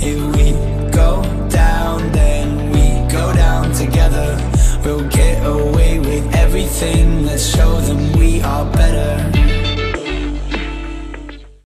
If we go down, then we go down together. We'll get away with everything. Let's show them we are better